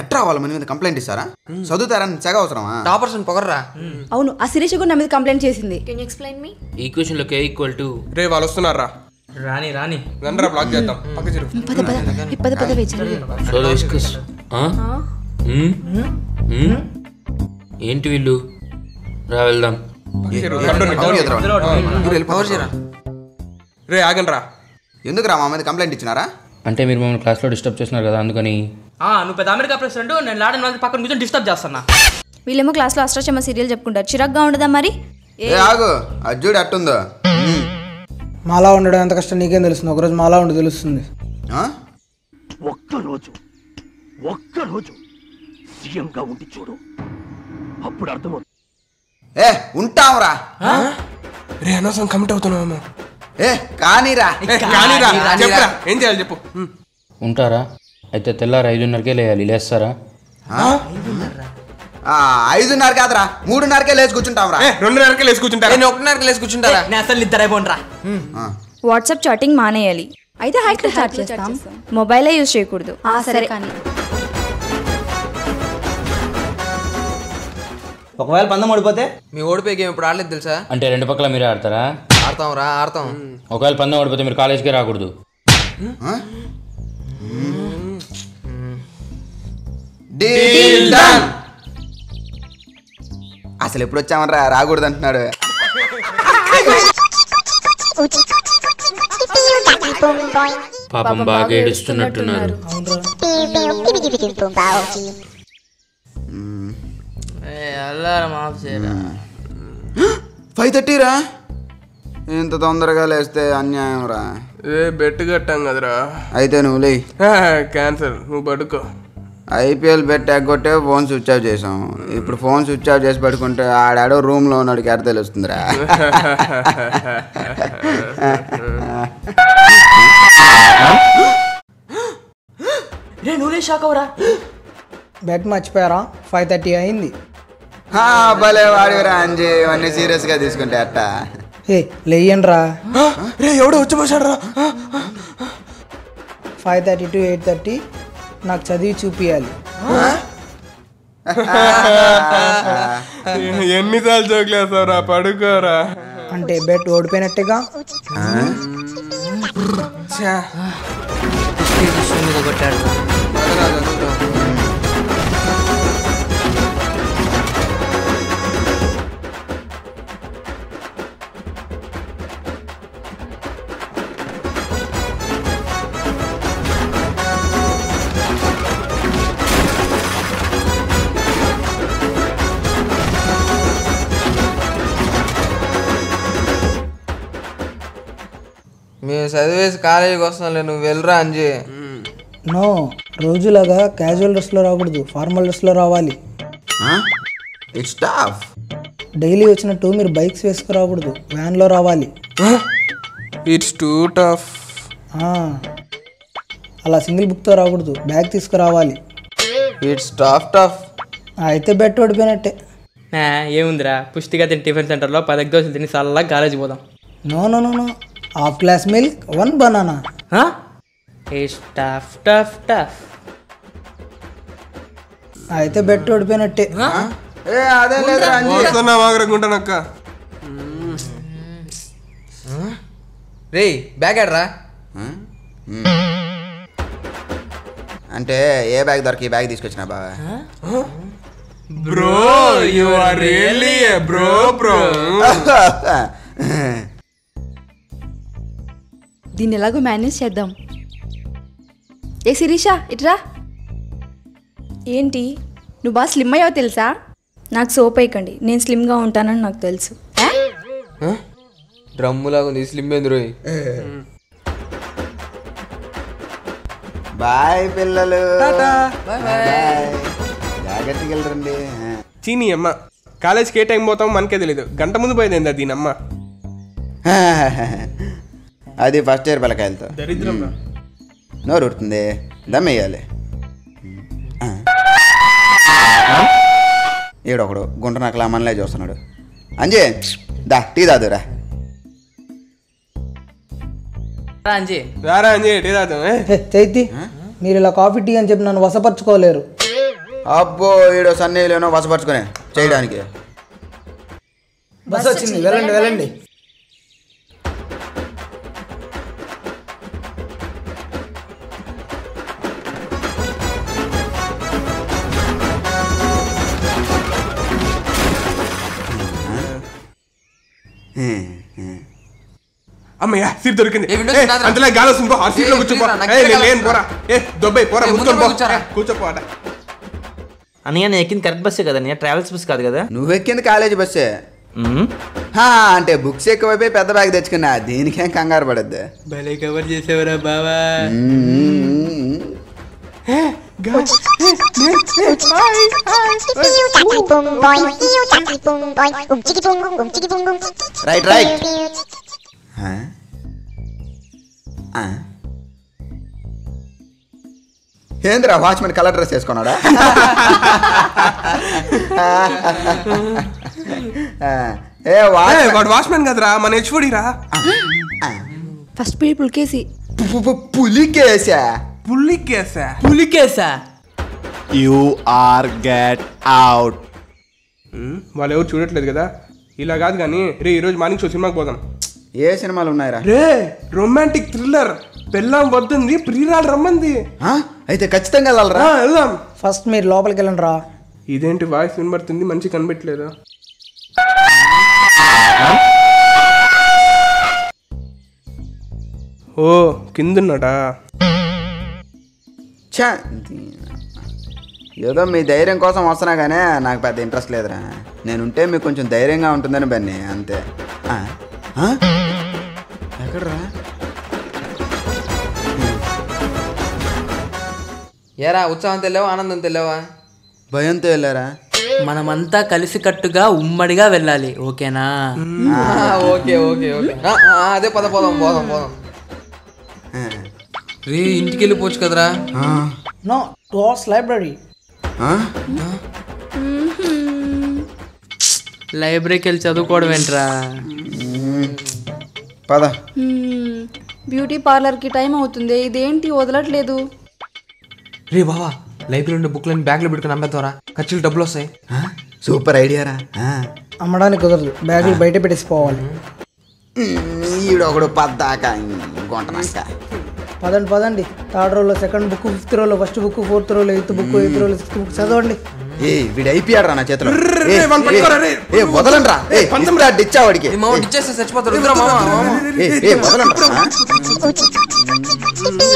ఎట్రా వాళ్ళ మన మీద కంప్లైంట్ ఇస్తారా? చదువుతారని సెగ అవసరమా? టాపర్స్ అని పొగర్రా? అవును ఆ శిరీష కూడా నా మీద కంప్లైంట్ చేసింది. కెన్ యూ ఎక్స్ప్లెయిన్ మీ ఈక్వేషన్లో కే ఈక్వల్ టు రే వాళ్ళు వస్తున్నారా? రాని రాని. రండ్రా బ్లాక్ చేద్దాం. పక్క చెరు పద పద. పద పద వేచి సో డిస్కస్ ఏంటి వీళ్ళు? రా వెళ్దాం. రే ఆగండి రా ఎందుకురా మా మీద కంప్లైంట్ ఇచ్చినారా? అంటే మీరు మమ్మల్ని క్లాస్లో డిస్టర్బ్ చేస్తున్నారు కదా అందుకని. ఆ, నువ్వు పెద్ద అమెరికా ప్రెసిడెంట్ నేను లాడన్ వాళ్ళ పక్కన కూర్చొని డిస్టర్బ్ చేస్తున్నా. వీళ్ళేమో క్లాస్లో అష్టాచమ్మ సీరియల్ చెప్పుకుంటారు. చిరాగ్గా ఉండదా మరి? ఏ ఆగు. అజ్జుడు అట్టుందో. మాలా ఉండడం ఎంత కష్టం నీకేం తెలుస్తుంది? ఒకరోజు మాలా ఉండి తెలుస్తుంది. ఆ? ఒక్కరోజు ఒక్కరోజు సీఎంగా ఉండి చూడు. అప్పుడు అర్థమవుతుంది. ఏ ఉంటాంరా రే అనవసరం కమిట్ అవుతున్నాము ఏ కానీరా. కానీరా. చెప్పరా. ఏం చేయాలి చెప్పు. ఉంటారా? అయితే తెల్లారు ఐదున్నరకే లేయాలి లేస్తారా? ఆ, ఐదున్నర కాదురా. మూడున్నరకే లేచి కూర్చుంటాంరా ఏ రెండున్నరకే లేచి కూర్చుంటారా? నేను ఒకటిన్నరకి లేచి కూర్చుంటారా? నేను అసలు ఇద్దరు అయిపోండి రా. ఆ. వాట్సాప్ చాటింగ్ మానేయాలి. అయితే హైట్లో చాట్ చేస్తాం. మొబైలే యూజ్ చేయకూడదు. సరే. కానీ. ఒకవేళ పందం ఓడిపోతే మీ ఓడిపోయి గేమ్ ఇప్పుడు ఆడలేదు తెలుసా అంటే రెండు పక్కల మీరే ఆడతారా ఆడతాం రా ఆడతాం ఒకవేళ పందెం ఓడిపోతే మీరు కాలేజ్కే రాకూడదు. అసలు ఎప్పుడు వచ్చామరా రాకూడదు అంటున్నాడు పాపం బాగా ఏడుస్తున్నట్టున్నారు అల్లారం ఆఫ్ చేయరా. ఫైవ్ థర్టీరా ఇంత తొందరగా లేస్తే అన్యాయం రా. ఏ బెట్ కట్టాం కదరా. అయితే నువ్వు లే. క్యాన్సర్ నువ్వు పడుకో. ఐపీఎల్ బెట్ ఎగ్గొట్టే ఫోన్ స్విచ్ ఆఫ్ చేసాం ఇప్పుడు ఫోన్ స్విచ్ ఆఫ్ చేసి పడుకుంటే ఆడాడో రూమ్లో ఉన్నాడు ఎడ తెలుస్తుందిరా. రే నువ్వే షాక్ అవరా బెట్ మర్చిపోయారా? ఫైవ్ థర్టీ అయింది. భలే వాడిరా అంజీ. ఇవన్నీ సీరియస్గా తీసుకుంటే అట్ట. ఏ లేయండి రా రే ఎవడో వచ్చి పోసాడు రా five thirty to eight thirty నాకు చదివి చూపియాలి. ఎన్నిసార్లు జోకులు వేస్తావురా పడుకోరా. అంటే బెట్ ఓడిపోయినట్టుగా? కొట్టాడు. మేము చదివేసి కాలేజీకి వస్తాంలే నువ్వు వెళ్ళరా అంజీ. నో రోజులాగా క్యాజువల్ డ్రెస్లో రాకూడదు ఫార్మల్ డ్రెస్లో రావాలి. ఇట్స్ టఫ్ డైలీ వచ్చినట్టు మీరు బైక్స్ వేసుకురాకూడదు వ్యాన్లో రావాలి. ఇట్స్ టూ టఫ్ ఆ, అలా సింగిల్ బుక్తో రాకూడదు బ్యాగ్ తీసుకురావాలి ఇట్స్ టఫ్ టఫ్ అయితే బెట్ ఓడిపోయినట్టే. ఆ, ఏముందిరా పుష్టిగా తిని టిఫిన్ సెంటర్లో పదకి దోశలు తిని చల్లగా కాలేజీ పోదాం. No no no no. Half glass milk one banana tough tough tough అయితే బెట్ ఓడిపోయినట్టే. ఏ అదే మాగరకుంటానక్క రే బ్యాగ్ ఆడరా? అంటే ఏ బ్యాగ్ దొరికి ఈ బ్యాగ్ తీసుకొచ్చిన బావా? Bro you are really bro bro దీన్ని ఎలాగో మేనేజ్ చేద్దాం. ఏ శిరీష ఇట్రా ఏంటి? నువ్వు బాగా స్లిమ్ అయ్యావు తెలుసా? నాకు సోప్ వేయకండి నేను స్లిమ్గా ఉంటానని నాకు తెలుసు? డ్రమ్ములాగా ఉంది స్లిమ్ రోయ్? బాయ్ పిల్లలు. జాగ్రత్తగా వెళ్ళరండి. చీనీ అమ్మ కాలేజ్కి ఏ టైం పోతాం మనకే తెలియదు గంట ముందు పోయింది దీని అమ్మ అది ఫస్ట్ ఇయర్ పిల్లకాయలతో. నోరు ఉడుతుంది దమ్ వేయాలి ఈడొకడు గుంట నకలా మనలే చూస్తున్నాడు. అంజే దా టీ దాదురా చైతి మీరు ఇలా కాఫీ టీ అని చెప్పి నన్ను వసపరచుకోలేరు అబ్బో ఈడో సన్నీలేనో వసపరుచుకునే చేయడానికి. బస్ వచ్చింది. వెళ్ళండి వెళ్ళండి. అమ్మయ్య సీట్ దొరికింది. అంతలో గాలి వస్తుంది ఆ సీట్లో కూర్చోపో లేను పోరా. ఏ దొబ్బై పోరా ఏ, కూర్చొని ముందు పో. కూర్చోరా. ఏ, కూర్చోపో అట అన్నయ్య నేను ఎక్కింది కరెక్ట్ బస్సే కదా అన్నయ్య ట్రావెల్స్ బస్ కాదు కదా? నువ్వెక్కింది కాలేజీ బస్సే. అంటే బుక్స్ ఎక్కువైపోయి పెద్ద బ్యాగ్ తెచ్చుకున్నా దీనికేం కంగారు పడద్దు. భలే కవర్ చేసేవరా బావా. రైట్ రైట్ ఆ? ఆ? ఏందిరా వాచ్మెన్ కలర్ డ్రెస్ వేసుకున్నాడా? ఆ, ఏ ఏ, వాచ్ వాడు వాచ్మెన్ కదరా మన హెచ్ఓడి రా. ఫస్ట్ పీపుల్ కేసి. పులికేసా పుల్లి కేసా? పులికేసా? యు ఆర్ గెట్ అవుట్ వాళ్ళు ఎవరు చూడట్లేదు కదా? ఇలా కాదు కానీ రే ఈరోజు మార్నింగ్ షో సినిమాకి పోదాం. ఏ సినిమాలు ఉన్నాయిరా? రే రొమాంటిక్ థ్రిల్లర్. పెళ్ళాం వద్దుంది ప్రియురాలు రమ్మంది. ఆ? అయితే ఖచ్చితంగా వెళ్ళాలరా. రా వెళ్దాం. ఫస్ట్ మీరు లోపలికి వెళ్ళండి రా ఇదేంటి వాయిస్ వినబడుతుంది మంచి కనిపెట్టలేదు ఓ కిందున్నాడా? ఛా, ఏదో మీ ధైర్యం కోసం వస్తున్నా కానీ నాకు పెద్ద ఇంట్రెస్ట్ లేదురా. నేనుంటే మీకు కొంచెం ధైర్యంగా ఉంటుందని బన్నీ అంతే? ఎక్కడ్రా? ఏరా ఉత్సాహం తెలేవా ఆనందం తెలేవా భయంతో వెళ్ళారా? మనమంతా కలిసికట్టుగా ఉమ్మడిగా వెళ్ళాలి ఓకేనా? ఆ, ఓకే ఓకే ఓకే. అదే పద పోదాం పోదాం పోదాం. రే ఇంటికి వెళ్ళిపోవచ్చు కదరా. ఆ? No two hours library? లైబ్రరీకి వెళ్ళి చదువుకోవడం ఏంట్రా? పద. బ్యూటీ పార్లర్కి టైం అవుతుంది. ఇదేంటి వదలట్లేదు? రే బావా లైబ్రరీ ఉండే బుక్లని బ్యాగ్లో పెట్టుకుని అమ్మేద్దారా. ఖర్చులు డబ్బులు వస్తాయి? సూపర్ ఐడియారా ఆ. అమ్మడానికి కుదరదు. బ్యాగులు బయట పెట్టేసి పోవాలి. ఈడొకడు పద్దాక గుంటనాక పదండి పదండి. థర్డ్ రోలో సెకండ్ బుక్ ఫిఫ్త్ రోలో ఫస్ట్ బుక్ ఫోర్త్ రోలో ఎయిత్ బుక్ ఎయిత్ రోలో సిక్స్త్ బుక్ చదవండి. ఏ వీడు అయిపోయాడు రా నా చేతిలో. రే, ఏ, రే. ఏ వదలండి రా. ఏ పంచం డిచ్చా వాడికి. ఈ మామ ఇచ్చేస్తే చచ్చిపోతారు ఇద్దరా మామ. మామ ఏ ఏ వదలండి రా ఆ? ఏ,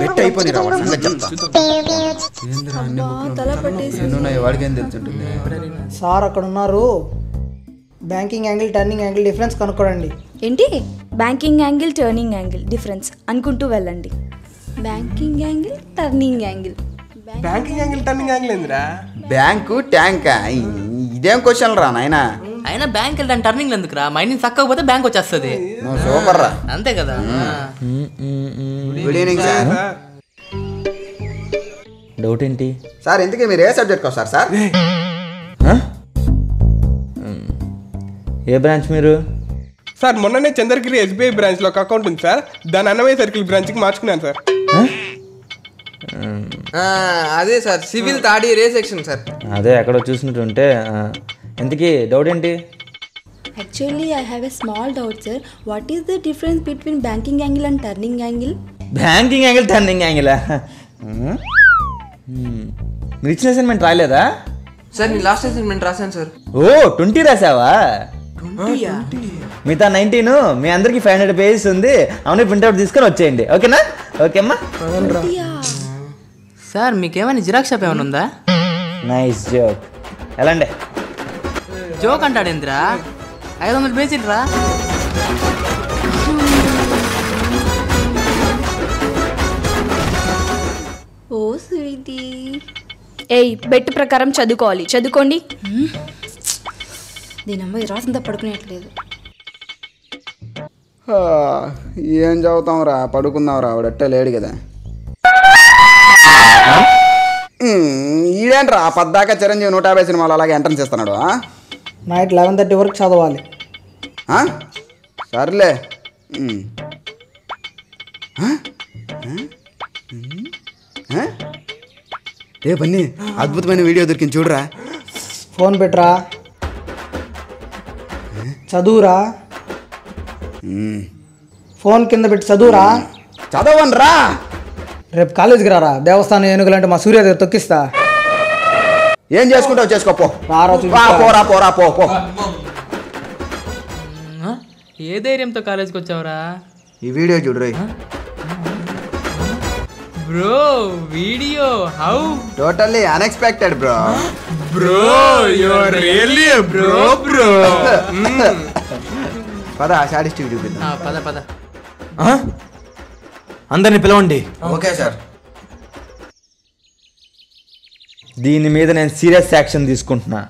బెట్ అయిపోయి రా వాడి సంగతి చెప్తా. తల పట్టేసి ఎన్నున్నాయి వాడికి ఏం తెలుసుంటుంది? సార్ అక్కడ ఉన్నారు. Banking angle turning angle difference కనుక్కోండి ఏంటి? Banking angle turning angle difference అనుకుంటూ వెళ్ళండి. Banking angle turning angle. Banking angle turning angle ఏందిరా? బ్యాంకు ట్యాంకా. ఇదేం క్వశ్చన్ రా నాయనా? అయినా బ్యాంక్ వెళ్ళడానికి టర్నింగ్ ఎందుకురా? మైండ్ చక్కకపోతే బ్యాంక్ వచ్చేస్తుంది. నువ్వు సూపర్ రా. అంతే కదా. గుడ్ ఈవినింగ్ సార్ డౌట్ ఏంటి? సార్ ఇంతకీ మీరు ఏ సబ్జెక్ట్కి వస్తారు సార్ ఏ బ్రాంచ్ మీరు? సార్ మొన్ననే చంద్రగిరి ఎస్బీఐ బ్రాంచ్లో ఒక అకౌంట్ ఉంది సార్. దాని అన్నమయ్య సర్కిల్ బ్రాంచ్కి మార్చుకున్నాను సార్. ఆ, అదే సార్ సివిల్ తాడి రే సెక్షన్ సార్? అదే ఎక్కడో చూసినట్టుంటే ఆ, ఇంతకీ డౌట్ ఏంటి? Actually I have a small doubt sir what is the difference between banking angle and turning angle banking angle turning angle మీరు ఇచ్చిన అసైన్మెంట్ రాలేదా సార్ నేను లాస్ట్ అసైన్మెంట్ రాశాను సార్. ఓ ట్వంటీ రాసావా? మిగతా నైన్టీన్ మీ అందరికి ఫైవ్ హండ్రెడ్ పేజెస్ ఉంది. అవును ప్రింట్అవుట్ తీసుకొని వచ్చేయండి. ఓకేనా? ఓకేమ్మా? సార్ మీకేమైనా జిరాక్స్ షాప్ ఏమైనా ఉందా? Nice joke. ఎలాండి? జోక్ అంటాడేంద్రా ఐదు వందల పేజీలు రా. ఓ స్వీటీ ఏయ్ బెట్ ప్రకారం చదువుకోవాలి. చదువుకోండి. దీని అమ్మాయి రాసిందా పడుకునేట్లేదు. ఆ, ఏం చదువుతాం రా పడుకుందాం రా వాడట్టే లేడు కదా. ఉమ్, ఈడే ఏంట్రా పద్దాకా చిరంజీవి నూట యాభై సినిమాలు అలాగే ఎంట్రన్స్ ఇస్తున్నాడు ఆ? నైట్ లెవెన్ థర్టీ వరకు చదవాలి. ఆ? సర్లే. బన్నీ అద్భుతమైన వీడియో దొరికింది చూడరా. ఫోన్ పెట్టరా. చదువురా. ఫోన్ కింద పెట్టి చదువురా? చదవనరా. రేపు కాలేజీకి రారా? దేవస్థానం ఏనుగులంటే మా సూర్య దగ్గర తొక్కిస్తా. ఏం చేసుకుంటావు చేసుకో పో. రారా రా, చూపిస్తా. పోరా పోరా పో? ఏ ధైర్యంతో కాలేజ్కి వచ్చావురా? ఈ వీడియో చూడు రే bro video how? Totally unexpected bro bro your really bro bro పద సాడిస్ట్ చూపిద్దాం. పద పద. అందరిని పిలవండి. Okay sir. దీని మీద నేను సీరియస్ యాక్షన్ తీసుకుంటున్నా.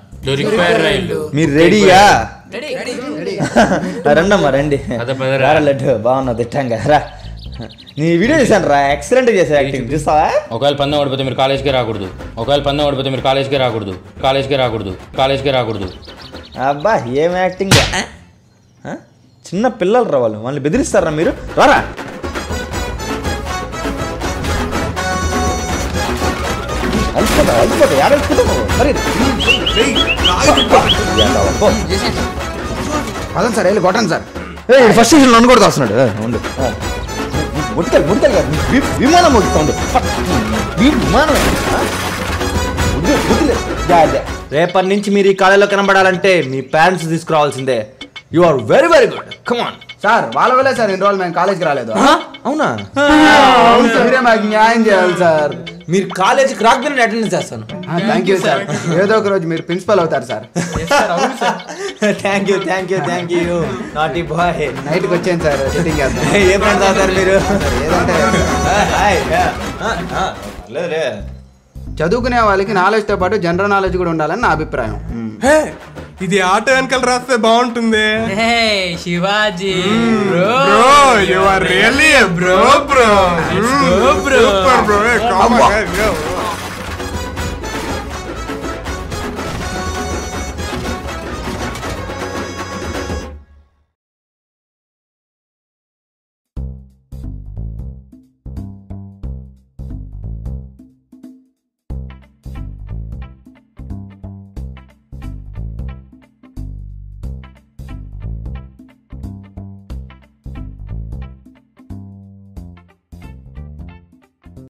మీరు రెడీయా రండమ్మా రండి. రారా లడ్డు బాగున్నా తిట్టంగా రా. నీ వీడియో చేశాను రా ఎక్సలెంట్ చేసా యాక్టింగ్ చూస్తావా? ఒకవేళ పందెం ఓడిపోతే మీరు కాలేజ్కి రాకూడదు. ఒకవేళ పందెం ఓడిపోతే మీరు కాలేజ్కి రాకూడదు. కాలేజ్కి రాకూడదు. కాలేజ్కి రాకూడదు. అబ్బా ఏం యాక్టింగ్? చిన్న పిల్లలు రా వాళ్ళు. వాళ్ళని బెదిరిస్తారా మీరు? రారా అలిసిపోతా అలిసిపోతా యాడ అలిసిపోతావు? మరి పదండి సార్ వెళ్ళి కొట్టండి సార్. ఫస్ట్ నన్ను కూడా వస్తున్నాడు ఉండు. ముట్టికెళ్ళి ముట్టికెళ్ళి కాదు. వి- విమానం ముడుతుంది విమానం రేపటి నుంచి మీరు ఈ కాలేజీలో కనబడాలంటే మీ parents తీసుకురావాల్సిందే. You are very very good come on sir వాళ్ళ వల్లే సార్ ఇన్ని రోజులు మేము కాలేజ్కి రాలేదు. అవునా? అవును సార్. మీరే మాకు న్యాయం చేయాలి సార్. మీరు కాలేజీకి రాకపోయినా అటెండెన్స్ చేస్తాను. Thank you sir. ఏదో ఒక రోజు మీరు ప్రిన్సిపల్ అవుతారు sir. Thank you thank you thank you naughty boy నైట్కి వచ్చాను సార్ సిట్టింగ్ ఏ ఫ్రెండ్స్ అవుతారు మీరు? ఏదంటే లేదులే చదువుకునే వాళ్ళకి నాలెడ్జ్తో పాటు జనరల్ నాలెడ్జ్ కూడా ఉండాలని నా అభిప్రాయం. హే, ఇది ఆటో వెనకాల రాస్తే బాగుంటుంది. Shivaji bro bro you are really bro bro bro super bro